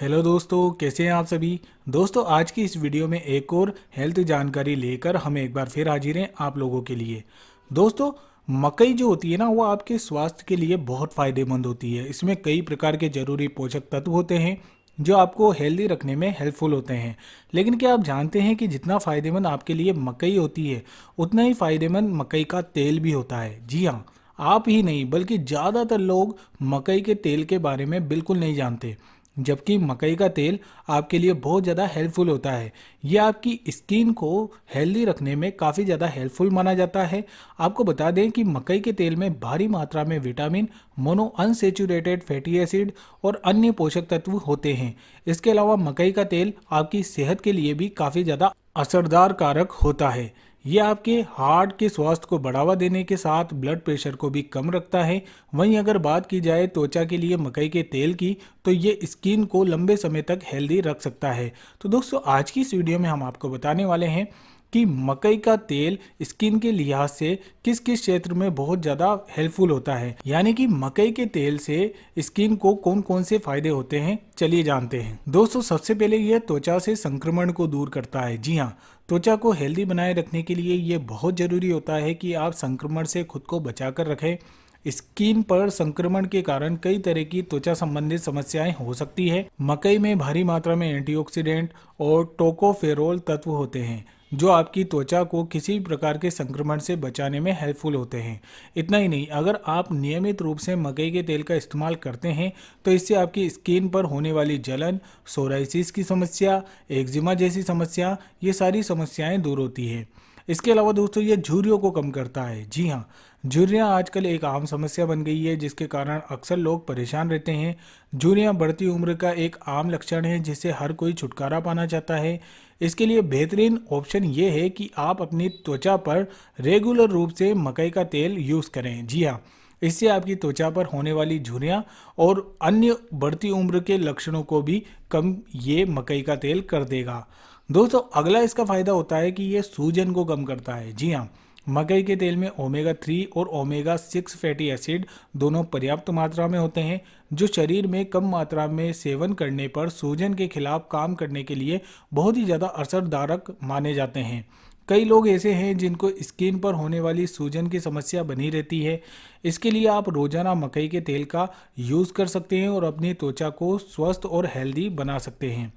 Hello दोस्तों, कैसे हैं आप सभी? दोस्तों, आज की इस वीडियो में एक और हेल्थ जानकारी लेकर हम एक बार फिर हाजिर हैं आप लोगों के लिए। दोस्तों, मकई जो होती है ना, वो आपके स्वास्थ्य के लिए बहुत फ़ायदेमंद होती है। इसमें कई प्रकार के ज़रूरी पोषक तत्व होते हैं, जो आपको हेल्दी रखने में हेल्पफुल होते हैं। लेकिन क्या आप जानते हैं कि जितना फ़ायदेमंद आपके लिए मकई होती है, उतना ही फ़ायदेमंद मकई का तेल भी होता है। जी हाँ आप ही नहीं, बल्कि ज़्यादातर लोग मकई के तेल के बारे में बिल्कुल नहीं जानते। जबकि मकई का तेल आपके लिए बहुत ज़्यादा हेल्पफुल होता है। ये आपकी स्किन को हेल्दी रखने में काफ़ी ज़्यादा हेल्पफुल माना जाता है। आपको बता दें कि मकई के तेल में भारी मात्रा में vitamin mono unsaturated fatty acid और अन्य पोषक तत्व होते हैं। इसके अलावा मकई का तेल आपकी सेहत के लिए भी काफ़ी ज़्यादा असरदार कारक होता है। ये आपके हार्ट के स्वास्थ्य को बढ़ावा देने के साथ ब्लड प्रेशर को भी कम रखता है। वहीं अगर बात की जाए त्वचा के लिए मकई के तेल की तो ये स्किन को लंबे समय तक हेल्दी रख सकता है। तो दोस्तों, आज की इस वीडियो में हम आपको बताने वाले हैं कि मकई का तेल स्किन के लिहाज से किस किस क्षेत्र में बहुत ज़्यादा हेल्पफुल होता है? यानी कि मकई के तेल से स्किन को कौन कौन से फ़ायदे होते हैं? चलिए जानते हैं। दोस्तों, सबसे पहले यह त्वचा से संक्रमण को दूर करता है। जी हाँ त्वचा को हेल्दी बनाए रखने के लिए ये बहुत ज़रूरी होता है कि आप संक्रमण से खुद को बचा कर रखें। स्किन पर संक्रमण के कारण कई तरह की त्वचा संबंधित समस्याएँ हो सकती है। मकई में भारी मात्रा में एंटीऑक्सीडेंट और टोकोफेरोल तत्व होते हैं। जो आपकी त्वचा को किसी भी प्रकार के संक्रमण से बचाने में हेल्पफुल होते हैं। इतना ही नहीं, अगर आप नियमित रूप से मकई के तेल का इस्तेमाल करते हैं तो इससे आपकी स्किन पर होने वाली जलन सोराइसिस की समस्या एक्जिमा जैसी समस्या, ये सारी समस्याएँ दूर होती है। इसके अलावा दोस्तों ये झुर्रियों को कम करता है। जी हाँ झुर्रियाँ आजकल एक आम समस्या बन गई है, जिसके कारण अक्सर लोग परेशान रहते हैं। झुर्रियाँ बढ़ती उम्र का एक आम लक्षण है, जिससे हर कोई छुटकारा पाना चाहता है। इसके लिए बेहतरीन ऑप्शन ये है कि आप अपनी त्वचा पर रेगुलर रूप से मकई का तेल यूज़ करें। जी हाँ इससे आपकी त्वचा पर होने वाली झुर्रियाँ और अन्य बढ़ती उम्र के लक्षणों को भी कम ये मकई का तेल कर देगा। दोस्तों, अगला इसका फ़ायदा होता है कि ये सूजन को कम करता है। जी हाँ मकई के तेल में ओमेगा थ्री और ओमेगा सिक्स फैटी एसिड दोनों पर्याप्त मात्रा में होते हैं, जो शरीर में कम मात्रा में सेवन करने पर सूजन के खिलाफ काम करने के लिए बहुत ही ज़्यादा असरदारक माने जाते हैं। कई लोग ऐसे हैं जिनको स्किन पर होने वाली सूजन की समस्या बनी रहती है। इसके लिए आप रोज़ाना मकई के तेल का यूज़ कर सकते हैं और अपनी त्वचा को स्वस्थ और हेल्दी बना सकते हैं।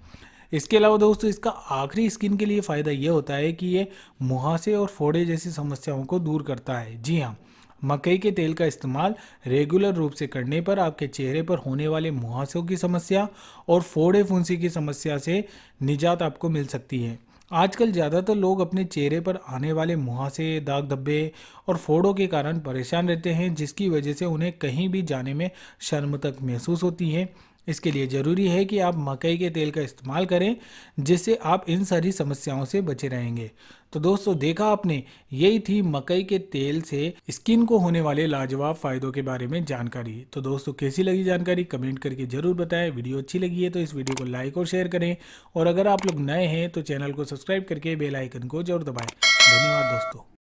इसके अलावा दोस्तों, इसका आखिरी स्किन के लिए फ़ायदा ये होता है कि ये मुहासे और फोड़े जैसी समस्याओं को दूर करता है। जी हाँ मकई के तेल का इस्तेमाल रेगुलर रूप से करने पर आपके चेहरे पर होने वाले मुहासों की समस्या और फोड़े फुंसी की समस्या से निजात आपको मिल सकती है। आजकल ज़्यादातर लोग अपने चेहरे पर आने वाले मुहासे दाग धब्बे और फोड़ों के कारण परेशान रहते हैं, जिसकी वजह से उन्हें कहीं भी जाने में शर्म तक महसूस होती है। इसके लिए ज़रूरी है कि आप मकई के तेल का इस्तेमाल करें, जिससे आप इन सारी समस्याओं से बचे रहेंगे। तो दोस्तों, देखा आपने, यही थी मकई के तेल से स्किन को होने वाले लाजवाब फ़ायदों के बारे में जानकारी। तो दोस्तों, कैसी लगी जानकारी, कमेंट करके ज़रूर बताएँ। वीडियो अच्छी लगी है तो इस वीडियो को लाइक और शेयर करें। और अगर आप लोग नए हैं तो चैनल को सब्सक्राइब करके बेलाइकन को ज़रूर दबाएँ। धन्यवाद दोस्तों।